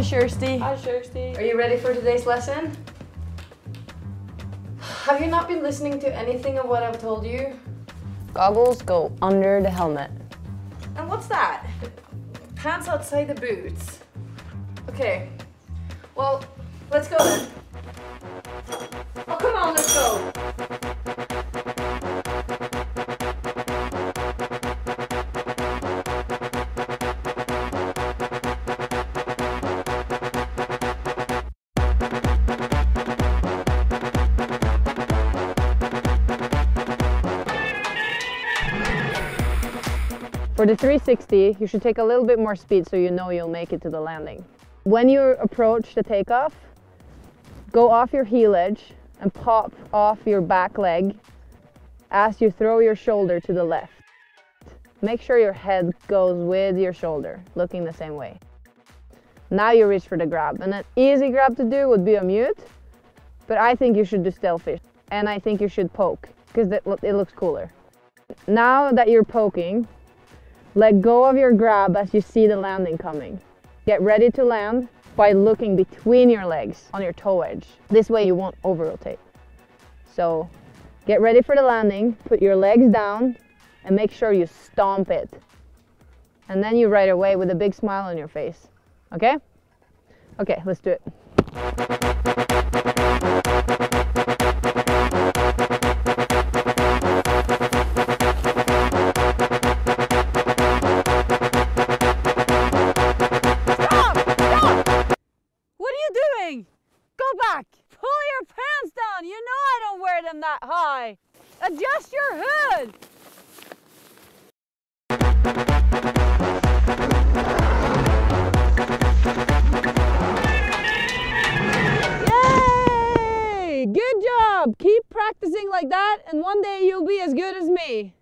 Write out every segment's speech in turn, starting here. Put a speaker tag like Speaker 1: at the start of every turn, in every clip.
Speaker 1: Hi, Kirsty.
Speaker 2: Hi, Kirsty.
Speaker 1: Are you ready for today's lesson? Have you not been listening to anything of what I've told you?
Speaker 3: Goggles go under the helmet.
Speaker 1: And what's that? Pants outside the boots. Okay. Well, let's go then.
Speaker 3: For the 360, you should take a little bit more speed so you know you'll make it to the landing. When you approach the takeoff, go off your heel edge and pop off your back leg as you throw your shoulder to the left. Make sure your head goes with your shoulder, looking the same way. Now you reach for the grab, and an easy grab to do would be a mute, but I think you should do stalefish, and I think you should poke, because it looks cooler. Now that you're poking, let go of your grab as you see the landing coming. Get ready to land by looking between your legs on your toe edge. This way you won't over rotate. So get ready for the landing, put your legs down and make sure you stomp it. And then you ride away with a big smile on your face. Okay? Okay, let's do it.
Speaker 2: Back. Pull your pants down. You know I don't wear them that high. Adjust your hood. Yay! Good job. Keep practicing like that, and one day you'll be as good as me.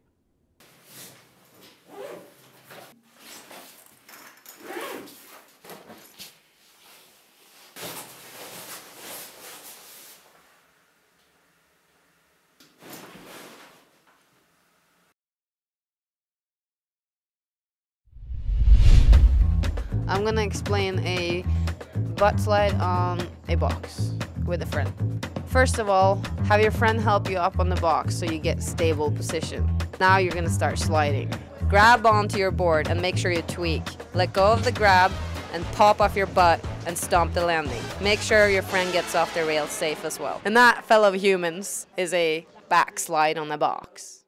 Speaker 1: I'm gonna explain a butt slide on a box with a friend. First of all, have your friend help you up on the box so you get stable position. Now you're gonna start sliding. Grab onto your board and make sure you tweak. Let go of the grab and pop off your butt and stomp the landing. Make sure your friend gets off the rail safe as well. And that, fellow humans, is a butt slide on the box.